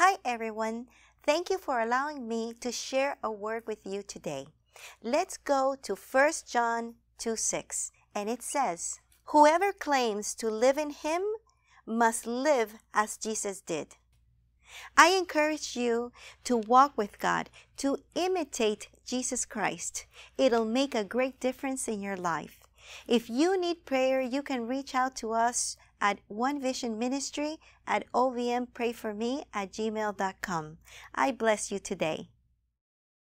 Hi, everyone. Thank you for allowing me to share a word with you today. Let's go to 1 John 2 6, and it says, Whoever claims to live in him must live as Jesus did. I encourage you to walk with God, to imitate Jesus Christ. It'll make a great difference in your life. If you need prayer, you can reach out to us at One Vision Ministry at ovmprayforme at gmail.com. I bless you today.